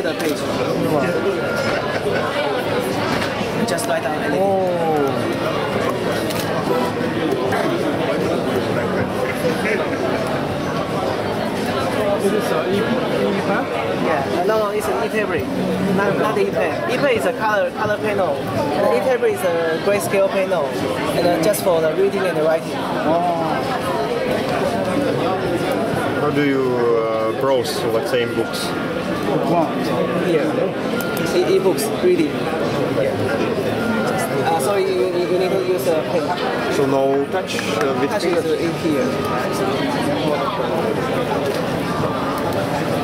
through the page. Just write down anything. This Is an Eee Pad? Yeah, no, it's an Eee Tablet, not, not the Eee Pad. E-pad is a color, color panel, and the Eee Tablet is a grayscale panel, and uh, just for the reading and the writing. Oh. How do you uh, browse, let's say, in books? Here, e- e-books, reading. Uh, so you, you, need to use a pen. So no touch uh, with Touch is fingers? in here.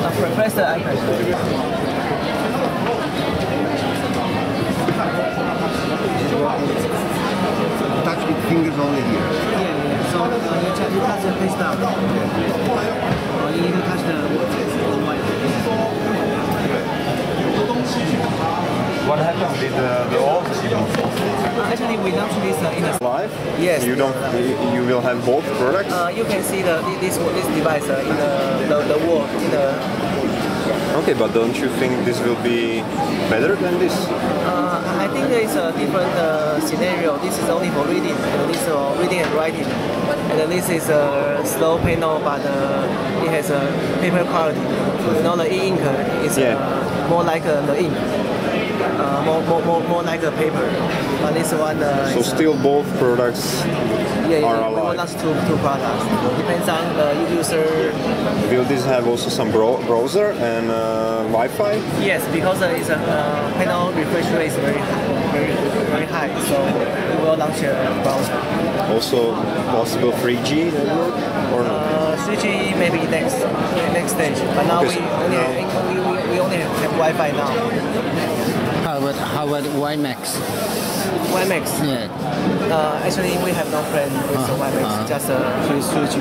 Uh, press the. Touch with fingers only here. Yeah, yeah. So uh, you, touch, you touch the page down. Or you need to touch the, the white. What happened with uh, the old Uh, actually, we launched this uh, in a Live? Yes. You don't. You, you will have both products. Uh, you can see the this this device uh, in the, the the wall in the. Okay, but don't you think this will be better than this? Uh, I think there is a different uh, scenario. This is only for reading, and this is for reading and writing, and then this is a slow panel, but uh, it has a paper quality. You know, the e-ink is Yeah. uh, more like uh, the ink, uh, more, more more more like a paper. But this one uh, So still both products yeah, yeah, are alive. launch two two products. Depends on the user Will this have also some bro- browser and uh, Wi-Fi? Yes, because uh, it's a uh, panel refresh rate is very very very high, so we will launch a browser. Also possible 3G network or no? Uh, 3G maybe next next stage, but now Okay, we so only now- we, we, we only have, have Wi-Fi now. How about how about WiMAX? WiMAX. Yeah. Uh, actually, we have no plan with the WiMAX, just uh, 3G.